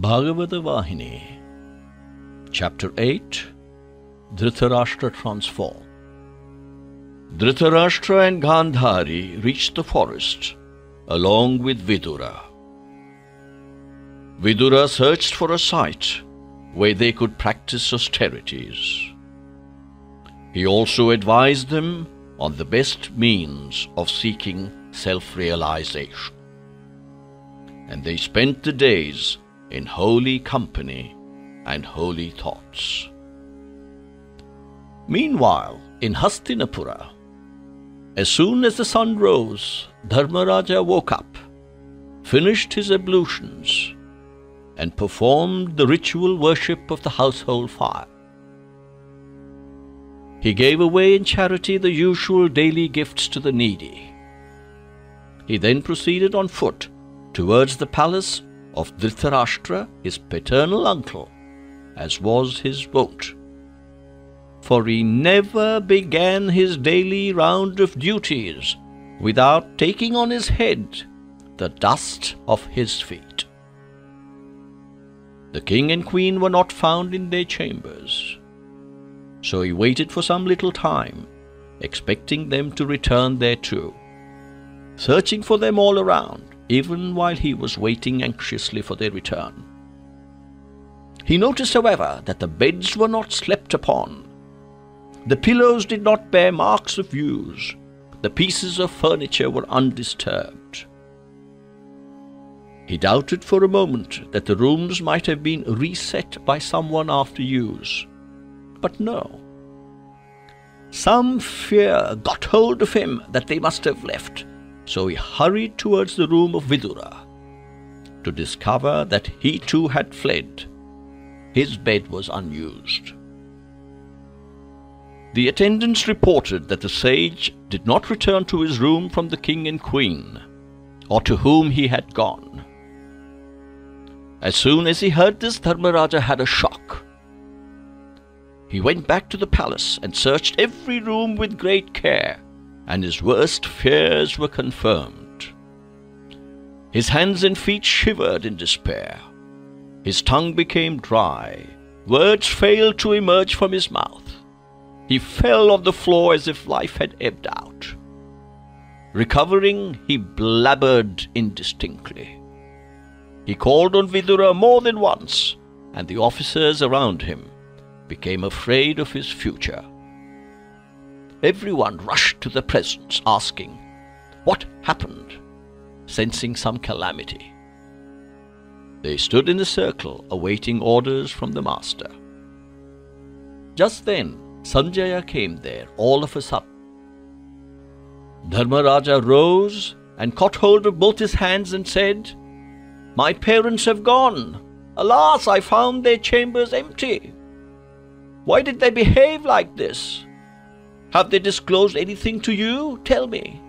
Bhagavata Vahini, Chapter 8 Dhritarashtra Transformed. Dhritarashtra and Gandhari reached the forest along with Vidura. Vidura searched for a site where they could practice austerities. He also advised them on the best means of seeking self realization. And they spent the days in holy company and holy thoughts. Meanwhile, in Hastinapura, as soon as the sun rose, Dharmaraja woke up, finished his ablutions, and performed the ritual worship of the household fire. He gave away in charity the usual daily gifts to the needy. He then proceeded on foot towards the palace of Dhritarashtra, his paternal uncle, as was his wont. For he never began his daily round of duties without taking on his head the dust of his feet. The king and queen were not found in their chambers, so he waited for some little time, expecting them to return thereto, searching for them all around even while he was waiting anxiously for their return. He noticed, however, that the beds were not slept upon. The pillows did not bear marks of use. The pieces of furniture were undisturbed. He doubted for a moment that the rooms might have been reset by someone after use. But no. Some fear got hold of him that they must have left, so he hurried towards the room of Vidura to discover that he too had fled. His bed was unused. The attendants reported that the sage did not return to his room from the king and queen, or to whom he had gone. As soon as he heard this, Dharmaraja had a shock. He went back to the palace and searched every room with great care and his worst fears were confirmed. His hands and feet shivered in despair. His tongue became dry. Words failed to emerge from his mouth. He fell on the floor as if life had ebbed out. Recovering, he blabbered indistinctly. He called on Vidura more than once, and the officers around him became afraid of his future. Everyone rushed to the presence, asking, What happened? sensing some calamity. They stood in a circle, awaiting orders from the master. Just then, Sanjaya came there, all of a sudden. Dharmaraja rose and caught hold of both his hands and said, My parents have gone. Alas, I found their chambers empty. Why did they behave like this? Have they disclosed anything to you? Tell me.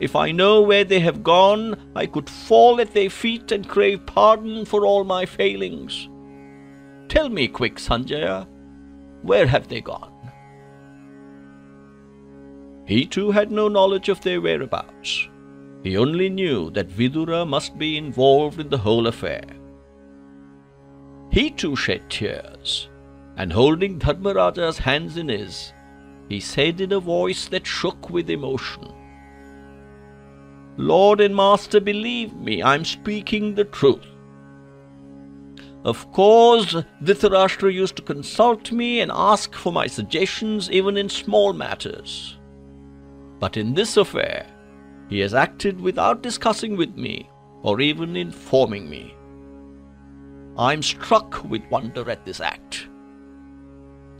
If I know where they have gone, I could fall at their feet and crave pardon for all my failings. Tell me quick, Sanjaya, where have they gone? He too had no knowledge of their whereabouts. He only knew that Vidura must be involved in the whole affair. He too shed tears, and holding Dharmaraja's hands in his, he said in a voice that shook with emotion. Lord and Master, believe me, I'm speaking the truth. Of course, Dhritarashtra used to consult me and ask for my suggestions even in small matters. But in this affair, he has acted without discussing with me or even informing me. I'm struck with wonder at this act.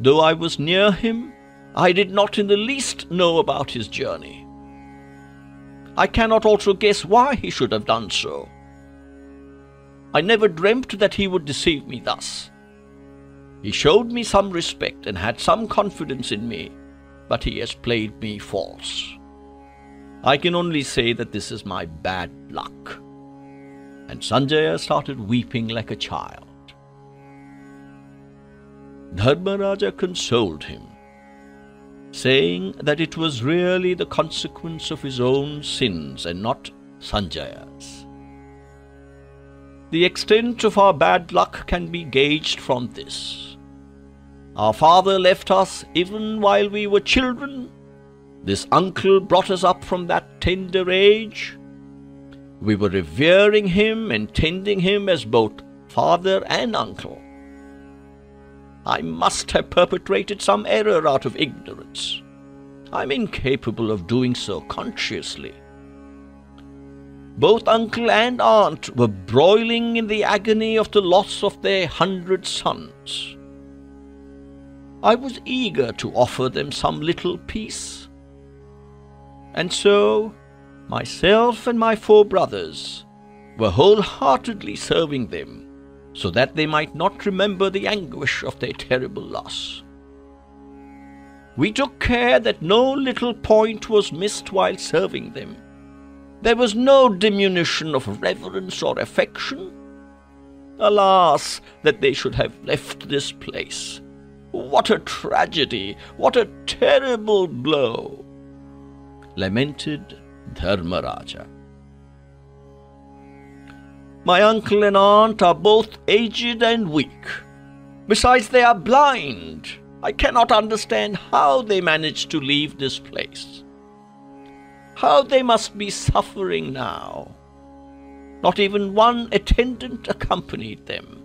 Though I was near him, I did not in the least know about his journey. I cannot also guess why he should have done so. I never dreamt that he would deceive me thus. He showed me some respect and had some confidence in me, but he has played me false. I can only say that this is my bad luck. And Sanjaya started weeping like a child. Dharmaraja consoled him saying that it was really the consequence of his own sins and not Sanjaya's. The extent of our bad luck can be gauged from this. Our father left us even while we were children. This uncle brought us up from that tender age. We were revering him and tending him as both father and uncle. I must have perpetrated some error out of ignorance. I'm incapable of doing so consciously. Both uncle and aunt were broiling in the agony of the loss of their hundred sons. I was eager to offer them some little peace. And so, myself and my four brothers were wholeheartedly serving them so that they might not remember the anguish of their terrible loss. We took care that no little point was missed while serving them. There was no diminution of reverence or affection. Alas, that they should have left this place. What a tragedy! What a terrible blow! Lamented Dharmaraja. My uncle and aunt are both aged and weak. Besides, they are blind. I cannot understand how they managed to leave this place. How they must be suffering now. Not even one attendant accompanied them.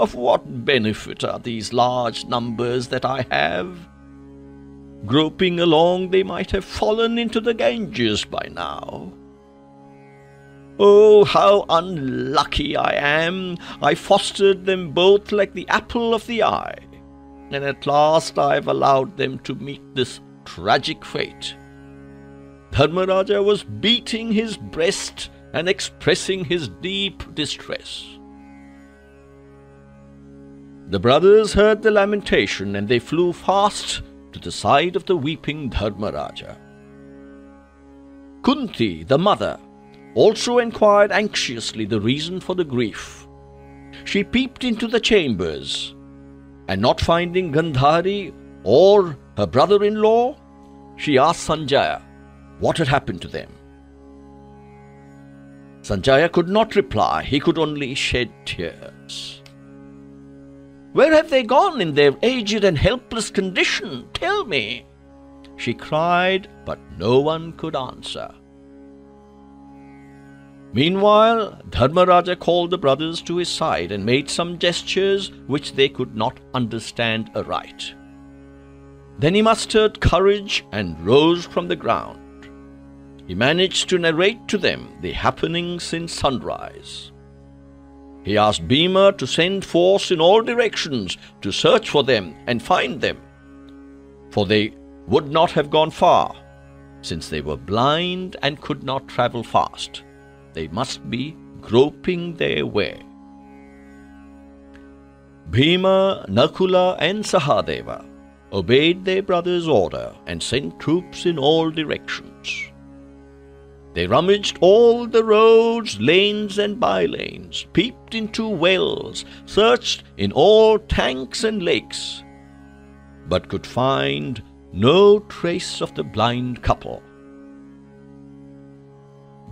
Of what benefit are these large numbers that I have? Groping along, they might have fallen into the Ganges by now. Oh, how unlucky I am! I fostered them both like the apple of the eye, and at last I have allowed them to meet this tragic fate. Dharmaraja was beating his breast and expressing his deep distress. The brothers heard the lamentation and they flew fast to the side of the weeping Dharmaraja. Kunti, the mother, also inquired anxiously the reason for the grief. She peeped into the chambers, and not finding Gandhari or her brother in law, she asked Sanjaya what had happened to them. Sanjaya could not reply, he could only shed tears. Where have they gone in their aged and helpless condition? Tell me. She cried, but no one could answer. Meanwhile, Dharmaraja called the brothers to his side and made some gestures which they could not understand aright. Then he mustered courage and rose from the ground. He managed to narrate to them the happenings since sunrise. He asked Bhima to send force in all directions to search for them and find them, for they would not have gone far, since they were blind and could not travel fast they must be groping their way. Bhima, Nakula, and Sahadeva obeyed their brother's order and sent troops in all directions. They rummaged all the roads, lanes, and by lanes, peeped into wells, searched in all tanks and lakes, but could find no trace of the blind couple.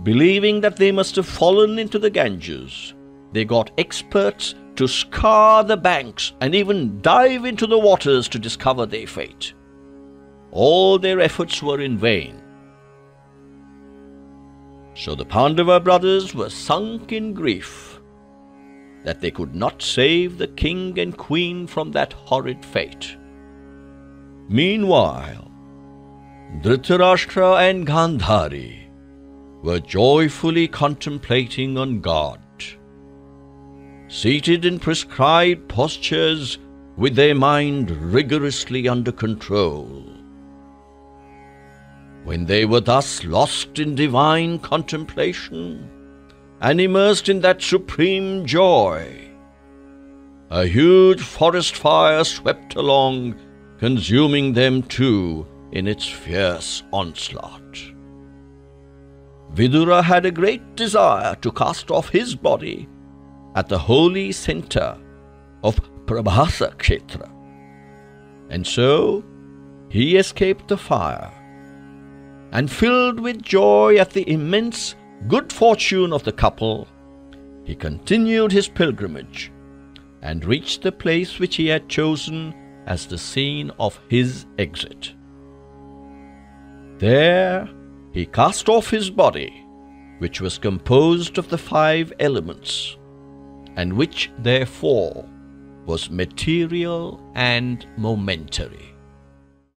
Believing that they must have fallen into the Ganges, they got experts to scour the banks and even dive into the waters to discover their fate. All their efforts were in vain. So the Pandava brothers were sunk in grief that they could not save the king and queen from that horrid fate. Meanwhile, Dhritarashtra and Gandhari were joyfully contemplating on God. Seated in prescribed postures with their mind rigorously under control. When they were thus lost in divine contemplation and immersed in that supreme joy, a huge forest fire swept along, consuming them too in its fierce onslaught. Vidura had a great desire to cast off his body at the holy center of Prabhasa Kshetra. And so he escaped the fire, and filled with joy at the immense good fortune of the couple, he continued his pilgrimage and reached the place which he had chosen as the scene of his exit. There he cast off his body, which was composed of the five elements, and which therefore was material and momentary.